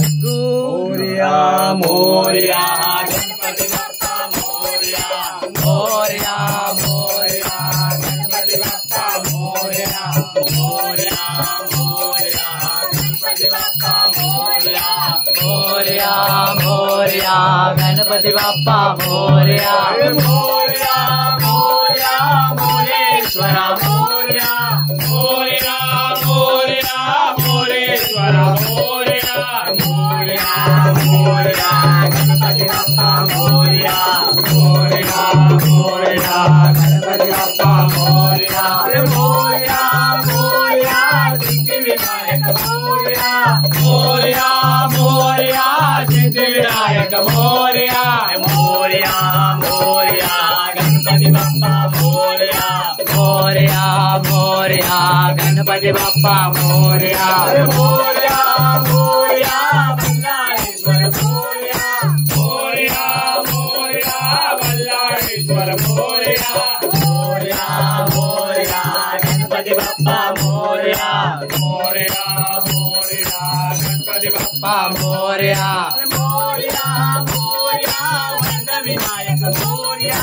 मोर्या मोर्या गणपति बप्पा मोर्या। मोर्या मोर्या गणपति बप्पा मोर्या। मोर्या मोर्या गणपति बप्पा मोर्या। मोर्या मोर्या गणपति बप्पा मोर्या। मोर्या मोर्या। मोर्या मोर्या गणपति बप्पा मोर्या गणपति बप्पा मोर्या मोर्या मोर्या सिद्धि विनायक मोर्या मोर्या मोर्या मोर्या गणपति बप्पा मोर्या मोर्या मोर्या गणपति बप्पा मोर्या मोर्या मोर्या वरद विनायक मोर्या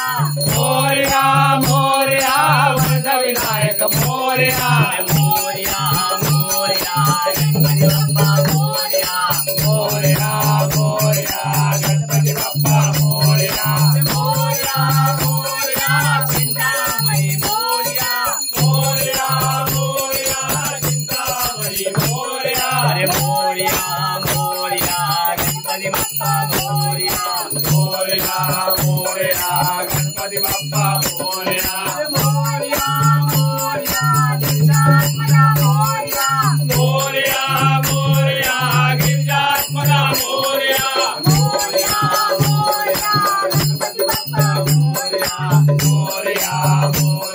मोर्या मोर्या वरद विनायक मोर्या मोर्या मोर्या गणपति बप्पा मोर्या मोर्या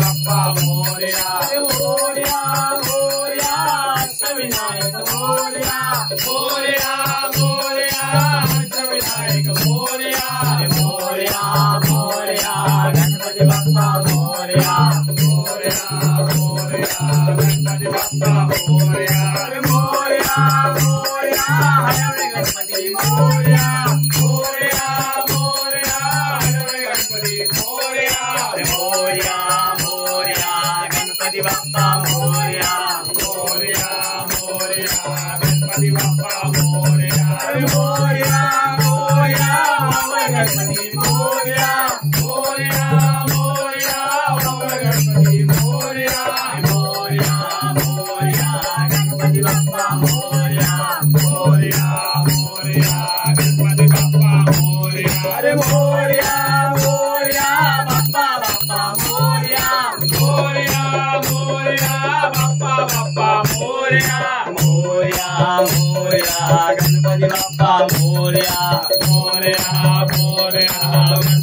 बप्पा मोर्या मोर्या मोर्या अष्टविनायक मोर्या मोर्या मोर्या अष्टविनायक मोर्या मोर्या मोर्या गणपति बप्पा मोर्या मोर्या मोर्या गणपति बप्पा मोर्या मोर्या मोर्या गणपति बप्पा मोर्या मोर्या मोर्या हरवे गणपति मोर्या मोर्या मोर्या हरवे गणपति मोर्या मोर्या मोर्या गणपति बप्पा मोर्या मोर्या मोर्या गणपती बाप्पा मोर्या मोर्या मोर्या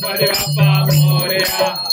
गणपती बाप्पा मोर्या.